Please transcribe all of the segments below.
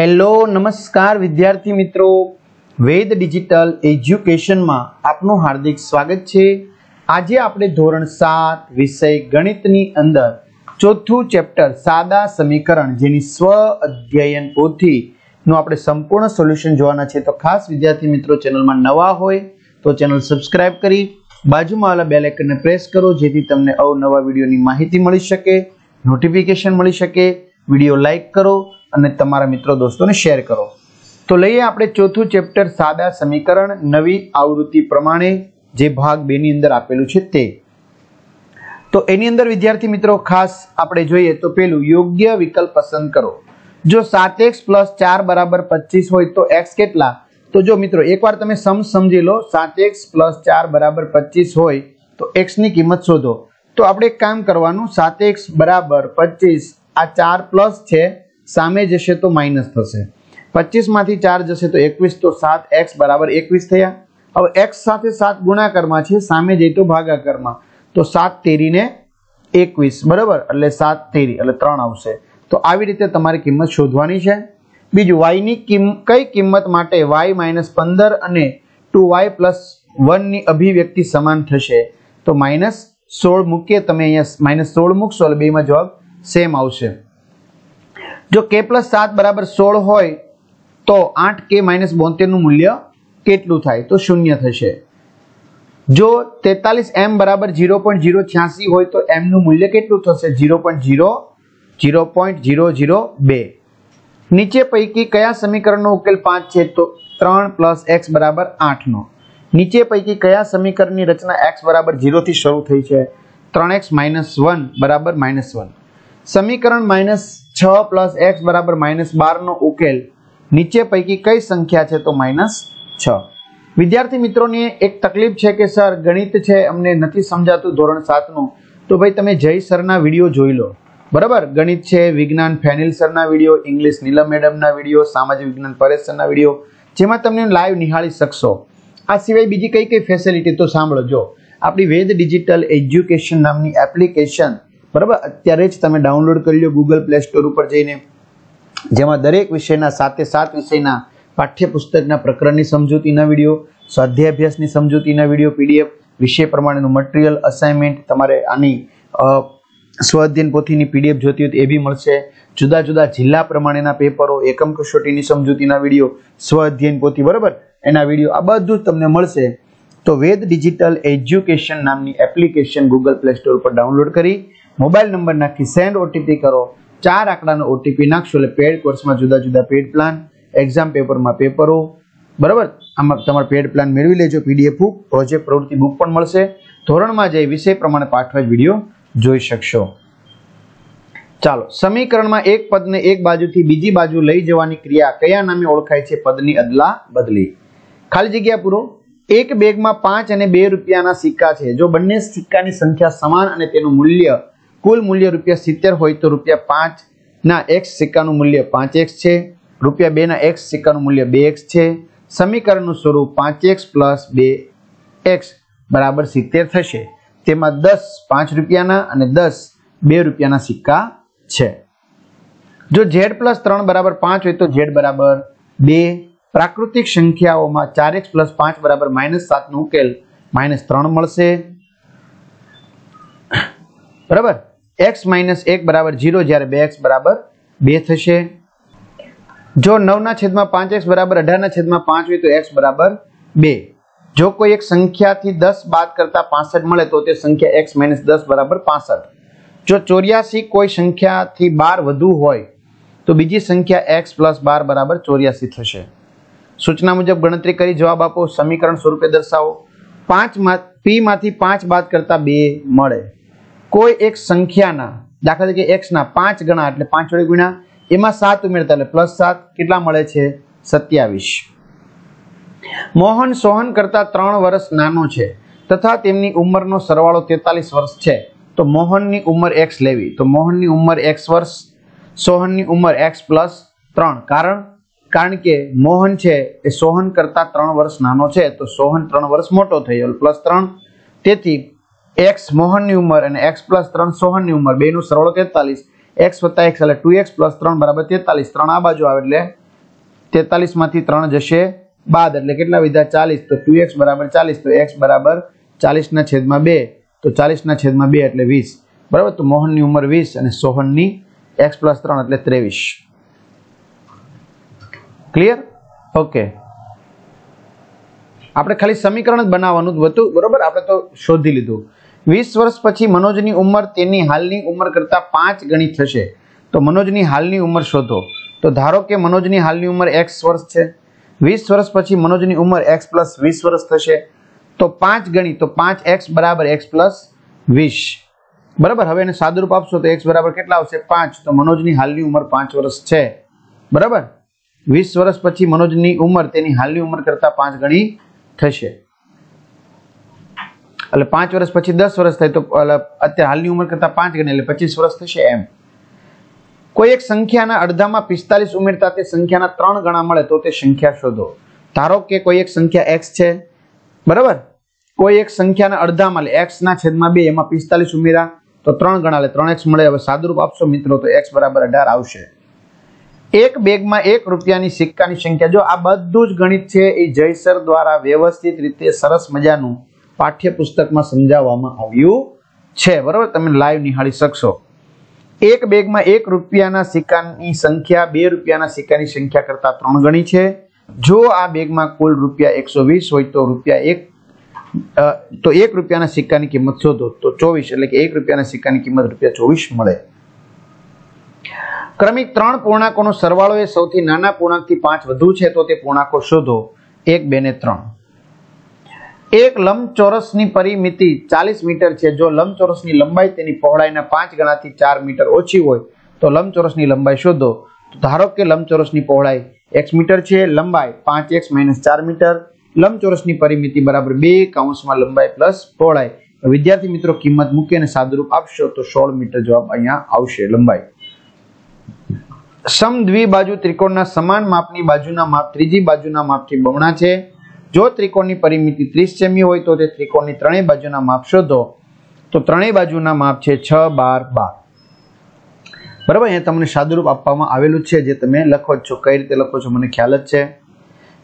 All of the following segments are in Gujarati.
હેલો, નમસ્કાર વિદ્યાર્થી મિત્રો. વેદ ડિજિટલ એજ્યુકેશનમાં આપનું હાર્દિક સ્વાગત છે. આજે આપણે ધોરણ સાત વિષય ગણિતની અંદર ચોથું ચેપ્ટર સાદા સમીકરણ જેની સ્વ અધ્યયન પોથીનું આપણે સંપૂર્ણ સોલ્યુશન જોવાના છે. તો ખાસ વિદ્યાર્થી મિત્રો, ચેનલમાં નવા હોય તો ચેનલ સબસ્ક્રાઇબ કરી બાજુમાં આવેલા બેલ આઇકનને પ્રેસ કરો, જેથી તમને અવનવા વિડીયોની માહિતી મળી શકે, નોટિફિકેશન મળી શકે. વીડિયો લાઈક કરો અને તમારા મિત્રો દોસ્તોને શેર કરો. તો લઈએ આપણે ચોથું ચેપ્ટર સાદા સમીકરણ, નવી આવૃત્તિ પ્રમાણે જે ભાગ બે ની અંદર આપેલું છે તે. તો એની અંદર, વિદ્યાર્થી મિત્રો, ખાસ આપણે જોઈએ તો પેલું, યોગ્ય વિકલ્પ પસંદ કરો. જો સાત એક્સ પ્લસ ચાર બરાબર પચીસ હોય તો એક્સ કેટલા? તો જો મિત્રો, એકવાર તમે સમ સમજી લો, સાત એક્સ પ્લસ ચાર બરાબર પચીસ હોય તો એક્સની કિંમત શોધો. તો આપણે એક કામ કરવાનું, સાત એક્સ બરાબર પચીસ આ ચાર પ્લસ છે સામે જશે તો માઇનસ થશે. પચીસમાંથી ચાર જશે તો એકવીસ, તો સાત એક્સ બરાબર એકવીસ થયા. હવે એક્સ સાથે સાત ગુણાકારમાં છે, સામે જઈ તો ભાગાકારમાં. તો સાત તેરીને એકવીસ, બરાબર? એટલે સાત તેરી, એટલે ત્રણ આવશે. તો આવી રીતે તમારી કિંમત શોધવાની છે. બીજું વાયની કિંમ, કઈ કિંમત માટે વાય માઇનસ પંદર અને ટુ વાય પ્લસ વનની અભિવ્યક્તિ સમાન થશે? તો માઇનસ સોળ મૂકીએ, તમે અહીંયા માઇનસ સોળ મૂકશો, એટલે બેમાં જવાબ સેમ આવશે. જો કે પ્લસ સાત બરાબર સોળ હોય, તો આઠ કે માઇનસ બોતેરનું મૂલ્ય કેટલું થાય? તો શૂન્ય થશે. જો તેતાલીસ એમ બરાબર ઝીરો પોઈન્ટ ઝીરો છ્યાસી હોય, તો એમનું મૂલ્ય કેટલું થશે? Zero point zero zero point zero zero બે. નીચે પૈકી કયા સમીકરણનો ઉકેલ પાંચ છે? તો ત્રણ પ્લસ એક્સ બરાબર આઠનો. નીચે પૈકી કયા સમીકરણની રચના એક્સ બરાબર ઝીરોથી શરૂ થઈ છે? ત્રણ એક્સ માઇનસ વન બરાબર માઇનસ વન સમીકરણ માઇનસ છ પ્લસ એક્સ બરાબર માઇનસ બારનો ઉકેલ નીચે પૈકી કઈ સંખ્યા છે તો માઇનસ છ. વિદ્યાર્થી મિત્રોની એક તકલીફ છે કે સર ગણિત છે, અમને નથી સમજાતું ધોરણ સાતનું. તો ભાઈ તમે જય સરના વીડિયો જોઈ લો. બરાબર? ગણિત છે, વિજ્ઞાન ફેનિલ સરના વીડિયો, ઇંગ્લિશ નીલમ મેડમના વીડિયો, સામાજિક વિજ્ઞાન પરેશ સરના વીડિયો, જેમાં તમને લાઈવ નિહાળી શકશો. આ સિવાય બીજી કઈ કઈ ફેસિલિટી તો સાંભળો. જો આપણી વેદ ડિજિટલ એજ્યુકેશન નામની એપ્લિકેશન બરાબર? અત્યારે જ તમે ડાઉનલોડ કરી લો ગૂગલ પ્લે સ્ટોર ઉપર જઈને. જેમાં દરેક વિષયના સાતે સાત વિષયના પાઠ્યપુસ્તકના પ્રકરણની સમજૂતીના વીડિયો સ્વાધ્યાય અભ્યાસની સમજૂતીના વીડિયો, પીડીએફ, વિષય પ્રમાણેનું મટીરિયલ અસાઇનમેન્ટ તમારે આની સ્વઅધ્યયન પોથીની પીડીએફ જોતી હોય તો એ બી મળશે. જુદા જુદા જિલ્લા પ્રમાણેના પેપરો, એકમ કસોટીની સમજૂતીના વીડિયો સ્વઅધ્યયન પોથી, બરાબર? એના વીડિયો, આ બધું જ તમને મળશે. તો વેદ ડિજિટલ એજ્યુકેશન નામની એપ્લિકેશન ગૂગલ પ્લે સ્ટોર પર ડાઉનલોડ કરી. મોબાઈલ નંબર નાખી સેન્ડ ઓટીપી કરો. ચાર આંકડાનો ઓટીપી નાખશો એટલે પેડ કોર્સમાં જુદા જુદા પેડ પ્લાન એક્ઝામ પેપરમાં પેપરો બરાબર? આમાં તમારો પેડ પ્લાન મેળવી લેજો પીડીએફ બુક પ્રોજેક્ટ પ્રવૃત્તિ બુક પણ મળશે. ધોરણમાં જઈ વિષય પ્રમાણે પાઠવા વીડિયો જોઈ શકશો. ચાલો, સમીકરણમાં એક પદને એક બાજુથી બીજી બાજુ લઈ જવાની ક્રિયા કયા નામે ઓળખાય છે? પદની અદલા બદલી. ખાલી જગ્યા પૂરો. એક બેગમાં પાંચ અને બે રૂપિયાના સિક્કા છે. જો બંને સિક્કાની સંખ્યા સમાન અને તેનું મૂલ્ય કુલ મૂલ્ય રૂપિયા સિત્તેર હોય તો રૂપિયા પાંચ ના એક્સ સિક્કાનું મૂલ્ય પાંચ એક્સ છે. રૂપિયા બે ના એક્સ સિક્કાનું મૂલ્ય બે એક્સ છે. સમીકરણનું સ્વરૂપ પાંચ એક્સ પ્લસ બે એક્સ બરાબર સિત્તેર થશે. તેમાં દસ પાંચ રૂપિયાના અને દસ બે રૂપિયાના સિક્કા છે. જો ઝેડ પ્લસ ત્રણ બરાબર પાંચ હોય તો ઝેડ બરાબર બે. પ્રાકૃતિક સંખ્યાઓમાં ચાર એક્સ પ્લસ પાંચ બરાબર માઇનસ સાતનો ઉકેલ માઇનસ ત્રણ મળશે. બરાબર? એક્સ માઇનસ એક બરાબર ઝીરો જ્યારે બે એક્સ બરાબર બે થશે. જો નવના છેદમાં પાંચ એક્સ બરાબર અઢારના છેદમાં પાંચ હોય તો એક્સ બરાબર બે. જો કોઈ એક સંખ્યાથી દસ બાદ કરતા પાસઠ મળે તો તે સંખ્યા એક્સ માઇનસ દસ બરાબર પાસઠ. જો ચોર્યાસી કોઈ સંખ્યાથી બાર વધુ હોય તો બીજી સંખ્યા એક્સ પ્લસ બાર બરાબર ચોર્યાસી થશે. સૂચના મુજબ ગણતરી કરી જવાબ આપો, સમીકરણ સ્વરૂપે દર્શાવો. પાંચ પી માંથી પાંચ બાદ કરતા બે મળે. કોઈ એક સંખ્યાના, દાખલા તરીકે એક્સ ના પાંચ ગણા એટલે પાંચ વડે ગુણ્યા, એમાં સાત ઉમેરતા એટલે પ્લસ સાત, કેટલા મળે છે? સત્યાવીસ. મોહન સોહન કરતા ત્રણ વર્ષ નાનો છે, તથા તેમની ઉંમરનો સરવાળો તેતાલીસ વર્ષ છે. તો મોહનની ઉંમર એક્સ લેવી. તો મોહનની ઉંમર એક્સ વર્ષ, સોહનની ઉંમર એક્સ પ્લસ ત્રણ. કારણ કારણ કે મોહન છે એ સોહન કરતા ત્રણ વર્ષ નાનો છે, તો સોહન ત્રણ વર્ષ મોટો થયો પ્લસ ત્રણ. તેથી એક્સ મોહનની ઉંમર અને એક્સ પ્લસ ત્રણ સોહનની ઉંમર, બેનું સરળ તેતાલીસ. એક્સ વત્તા એક્સ એટલે ટુ એક્સ પ્લસ ત્રણ બરાબર તેતાલીસ. ત્રણ આ બાજુ આવે એટલે તેતાલીસમાંથી ત્રણ જશે બાદ. એટલે કેટલા વિધા? ચાલીસ. તો ટુ એક્સ બરાબર ચાલીસ. તો એક્સ બરાબર ચાલીસના છેદમાં બે. તો ચાલીસના છેદમાં બે એટલે વીસ. બરાબર? તો મોહનની ઉંમર વીસ અને સોહનની એક્સ પ્લસ ત્રણ એટલે ત્રેવીસ. ક્લિયર ઓકે આપણે ખાલી સમીકરણ જ બનાવવાનું હતું બરોબર? આપણે તો શોધી લીધું. વીસ વર્ષ પછી મનોજની ઉંમર તેની હાલની ઉંમર કરતાં પાંચ ગણી થશે. તો મનોજની હાલની ઉંમર શોધો. તો ધારો કે મનોજની હાલની ઉંમર એક્સ વર્ષ છે. વીસ વર્ષ પછી મનોજની ઉંમર એક્સ પ્લસ વીસ વર્ષ થશે. તો પાંચ ગણી, તો પાંચ એક્સ બરાબર એક્સ પ્લસ વીસ. બરાબર? હવે એને સાદુરૂપ આપશો તો એક્સ બરાબર કેટલા આવશે? પાંચ. તો મનોજની હાલની ઉંમર પાંચ વર્ષ છે. બરાબર? વીસ વર્ષ પછી મનોજની ઉંમર તેની હાલની ઉંમર કરતાં પાંચ ગણી થશે. એટલે પાંચ વર્ષ પછી દસ વર્ષ થાય તો અત્યારે હાલની ઉંમર કરતાં પાંચ ગણી, એટલે પચીસ વર્ષ થશે એમ. કોઈ એક સંખ્યાના અડધામાં પિસ્તાલીસ ઉમેરતા તે સંખ્યાના ત્રણ ગણા મળે તો તે સંખ્યા શોધો. ધારો કે કોઈ એક સંખ્યા એક્સ છે, બરાબર? કોઈ એક સંખ્યાના અડધામાં, એટલે એક્સ ના છેદમાં બે, એમાં પિસ્તાલીસ ઉમેરા, તો ત્રણ ગણા, એટલે ત્રણ એક્સ મળે. હવે સાદુરૂપ આપશો મિત્રો, તો એક્સ બરાબર અઢાર આવશે. એક બેગમાં એક રૂપિયાની સિક્કાની સંખ્યા, જો આ બધું જ ગણિત છે, એ જયસર દ્વારા વ્યવસ્થિત રીતે સરસ મજાનું પાઠ્યપુસ્તકમાં સમજાવવામાં આવ્યું છે. બરાબર? તમે લાઈવ નિહાળી શકશો. એક બેગમાં એક રૂપિયાના સિક્કાની સંખ્યા, બે રૂપિયાના સિક્કાની સંખ્યા કરતાં ત્રણ ગણી છે. જો આ બેગમાં કુલ રૂપિયા એકસો વીસ હોય તો રૂપિયા એક તો એક રૂપિયાના સિક્કાની કિંમત શોધો. તો ચોવીસ એટલે કે એક રૂપિયાના સિક્કાની કિંમત રૂપિયા ચોવીસ મળે. ક્રમિક ત્રણ પૂર્ણાંકોનો સરવાળો એ સૌથી નાના પૂર્ણાંકથી પાંચ વધુ છે, તો તે પૂર્ણાંકો શોધો. એક, બે ને ત્રણ. એક લંબચોરસની પરિમિતિ ચાલીસ મીટર છે. જો લંબચોરસની લંબાઈ તેની પહોળાઈના પાંચ ગણાથી ચાર મીટર ઓછી હોય, તો લંબચોરસની લંબાઈ શોધો. ધારો કે લંબચોરસની પહોળાઈ એક્સ મીટર છે, લંબાઈ પાંચ એક્સ માઇનસ ચાર મીટર. લંબચોરસની પરિમિતિ બરાબર બે કાઉન્સમાં લંબાઈ પ્લસ પહોળાઈ. વિદ્યાર્થી મિત્રો, કિંમત મૂકી અને સાદુરૂપ આપશો તો સોળ મીટર જવાબ અહીંયા આવશે લંબાઈ. સમ દ્વિબાજુ ત્રિકોણના સમાન માપની બાજુના માપ ત્રીજી બાજુના માપથી બમણા છે. જો ત્રિકોણની પરિમિતિ ત્રીસ સેમી હોય તો તે ત્રિકોણની ત્રણેય બાજુના માપ શોધો. તો ત્રણેય બાજુના માપ છે છ, બાર બાર. બરાબર? અહીંયા તમને સાદુરૂપ આપવામાં આવેલું છે, જે તમે લખો છો. કઈ રીતે લખો છો? મને ખ્યાલ જ છે.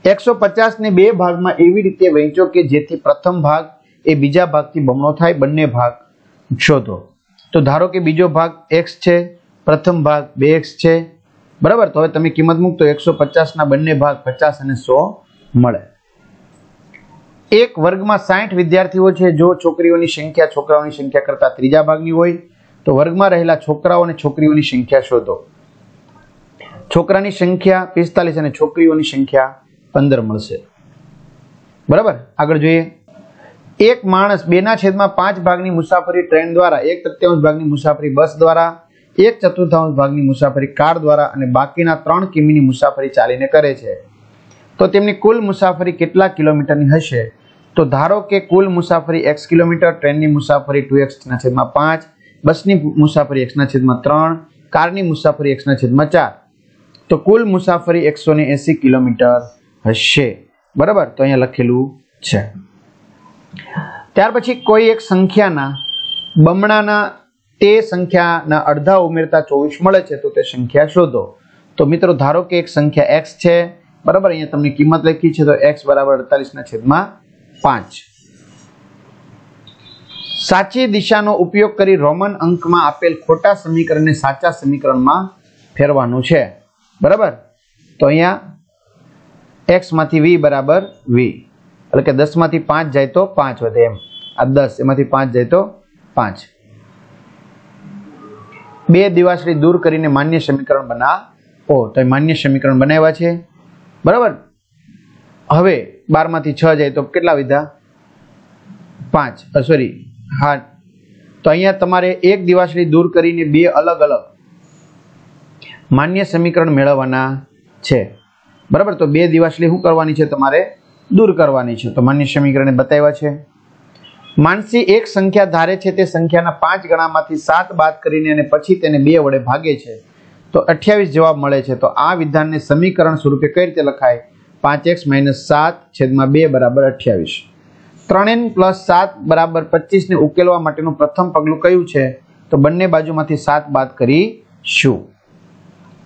એકસો પચાસને બે ભાગમાં એવી રીતે વહેંચો કે જેથી પ્રથમ ભાગ એ બીજા ભાગથી બમણો થાય, બંને ભાગ શોધો. તો ધારો કે બીજો ભાગ એક્સ છે, પ્રથમ ભાગ બે એક્સ છે. બરાબર? તો હવે તમે કિંમત મૂકતો એકસો પચાસના બંને ભાગ પચાસ અને સો મળે. એક વર્ગમાં સાઠ વિદ્યાર્થીઓ છે જો છોકરીઓની સંખ્યા છોકરાઓની સંખ્યા કરતા ત્રીજા ભાગની હોય, તો વર્ગમાં રહેલા છોકરાઓ અને છોકરીઓની સંખ્યા શોધો. છોકરાની સંખ્યા પિસ્તાલીસ અને છોકરીઓની સંખ્યા પંદર મળશે. બરાબર? આગળ જોઈએ. એક માણસ બેના છેદમાં પાંચ ભાગની મુસાફરી ટ્રેન દ્વારા, એક તૃત્યાંશ ભાગની મુસાફરી બસ દ્વારા, એક ચતુર્થાંશ ભાગની મુસાફરી કાર દ્વારા અને બાકીના ત્રણ કિમીની મુસાફરી ચાલીને કરે છે. તો તેમની કુલ મુસાફરી કેટલા કિલોમીટરની હશે? તો ધારો કે કુલ મુસાફરી એક્સ કિલોમીટર, ટ્રેનની મુસાફરી ટુ એક્સના છેદમાં પાંચ, બસની મુસાફરી એક્સના છેદમાં ત્રણ, કારની મુસાફરી એક્સના છેદમાં ચાર. તો કુલ મુસાફરી એકસો ને કિલોમીટર હશે. બરાબર? તો અહીંયા લખેલું છે. ત્યાર પછી કોઈ એક સંખ્યાના, બમણાના, તે સંખ્યાના અડધા ઉમેરતા ચોવીસ મળે છે, તો તે સંખ્યા શોધો. તો મિત્રો, ધારો કે એક સંખ્યા એક્સ છે બરાબર, અહીંયા તમને કિંમત લખી છે તો એક્સ બરાબર અડતાલીસના છેદમાં પાંચ. સાચી દિશાનો ઉપયોગ કરી રોમન અંકમાં આપેલ ખોટા સમીકરણને સાચા સમીકરણમાં ફેરવાનું છે. બરાબર? તો અહીંયા એક્સમાંથી વી બરાબર વી એટલે કે દસમાંથી પાંચ જાય તો પાંચ વધે એમ. આ દસ, એમાંથી પાંચ જાય તો પાંચ. બે દિવાસળી દૂર કરીને માન્ય સમીકરણ બનાવો. તો માન્ય સમીકરણ બનાવ્યા છે. બરાબર? હવે બારમાંથી છ જાય તો કેટલા વિધા? પાંચ. સોરી હા. તો અહીંયા તમારે એક દિવાસળી દૂર કરીને બે અલગ અલગ માન્ય સમીકરણ મેળવવાના છે. બરાબર? તો બે દિવાસળી શું કરવાની છે તમારે? દૂર કરવાની છે. તો માન્ય સમીકરણને બતાવ્યા છે. માનસી એક સંખ્યા ધારે છે તે સંખ્યાના પાંચ ગણામાંથી સાત બાદ કરીને અને પછી તેને બે વડે ભાગે છે. તો અઠ્યાવીસ જવાબ મળે છે. તો આ વિધાનને સમીકરણ સ્વરૂપે કઈ રીતે લખાય? પાંચ એક્સ માઇનસ સાત છેદમાં બે બરાબર અઠ્યાવીસ. ત્રણ એન પ્લસ સાત બરાબર પચીસને ઉકેલવા માટેનું પ્રથમ પગલું કયું છે? તો બંને બાજુમાંથી સાત બાદ કરીશું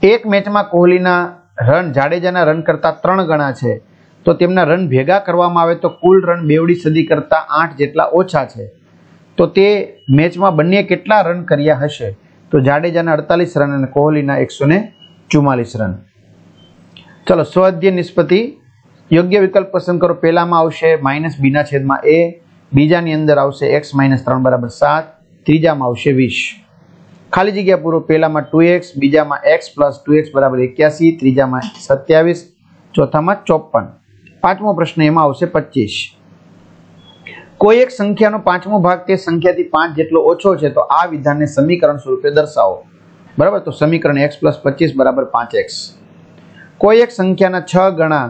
એક મેચમાં કોહલીના રન જાડેજાના રન કરતાં ત્રણ ગણા છે. તો તેમના રન ભેગા કરવામાં આવે તો કુલ રન બેવડી સદી કરતાં આઠ જેટલા ઓછા છે. તો તે મેચમાં બંને કેટલા રન કર્યા હશે? તો જાડેજાના અડતાલીસ રન અને કોહલીના એકસો ને ચુમ્માલીસ રન. ચલો સ્વઅધ્યય નિષ્પતિ. યોગ્ય વિકલ્પ પસંદ કરો. પહેલામાં આવશે માઇનસ બીના છેદમાં એ. બીજાની અંદર આવશે એક્સ માઇનસ ત્રણ બરાબર સાત. ત્રીજામાં આવશે વીસ. ખાલી જગ્યા પૂરો. પહેલામાં ટુ એક્સ, બીજામાં એક્સ પ્લસ ટુ એક્સ બરાબર એક્યાસી. ત્રીજામાં સત્યાવીસ. ચોથામાં ચોપન પાંચમો પ્રશ્ન એમાં આવશે પચીસ. કોઈ એક સંખ્યાનો પાંચમો ભાગ તે સંખ્યાથી પાંચ જેટલો ઓછો છે, તો આ વિધાનને સમીકરણ સ્વરૂપે દર્શાવો. બરાબર? તો સમીકરણ એક્સ પ્લસ પચીસ બરાબર પાંચ એક્સ. કોઈ એક સંખ્યાના છ ગણા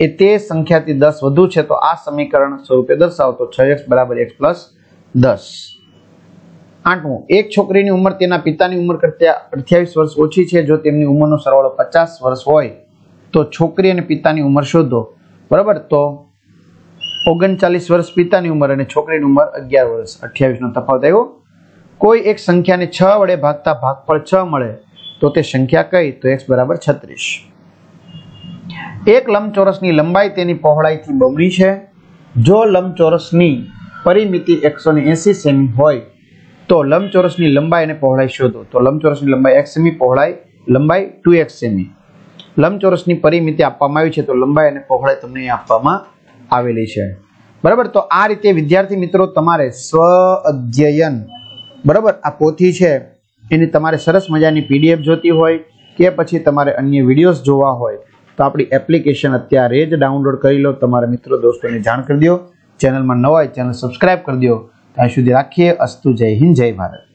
એ તે સંખ્યાથી દસ વધુ છે, તો આ સમીકરણ સ્વરૂપે દર્શાવો, તો છ એક્સ બરાબર એક્સ પ્લસ દસ. આઠમું, એક છોકરીની ઉંમર તેના પિતાની ઉંમર કરતાં અઠ્યાવીસ વર્ષ ઓછી છે, જો તેમની ઉંમરનો સરવાળો પચાસ વર્ષ હોય, તો છોકરી અને પિતાની ઉંમર શોધો. બરાબર? તો ઓગણચાલીસ વર્ષ પિતાની ઉંમર અને છોકરીની ઉંમર અગિયાર વર્ષ. અઠ્યાવીસનો તફાવત આવ્યો. કોઈ એક સંખ્યાને છ વડે ભાગતા ભાગફળ છ મળે, તો તે સંખ્યા કઈ? તો એક્સ બરાબર છત્રીસ. એક લંબચોરસની લંબાઈ તેની પહોળાઈથી બમણી છે. જો લંબચોરસની પરિમિતિ એકસો ને એસી સેમી હોય, તો લંબચોરસની લંબાઈ અને પહોળાઈ શોધો. તો લંબચોરસની લંબાઈ એક સેમી, પહોળાઈ લંબાઈ ટુ એક્સ સેમી. લંબચોરસની પરિમિતિ આપવામાં આવી છે, તો લંબાઈ અને પહોળાઈ તમને આપવામાં આવેલી છે. બરાબર? તો આ રીતે વિદ્યાર્થી મિત્રો તમારે સ્વ અધ્યયન બરાબર? આ પોથી છે. એની તમારે સરસ મજાની પીડીએફ જોતી હોય કે પછી તમારે અન્ય વિડીયોઝ જોવા હોય, તો આપણી એપ્લિકેશન અત્યારે જ ડાઉનલોડ કરી લો. તમારા મિત્રો દોસ્તોને જાણ કરી દો. ચેનલમાં નવા હોય ચેનલ સબસ્ક્રાઈબ કરી દો. ત્યાં સુધી રાખીએ. અસ્તુ જય હિન્દ, જય ભારત.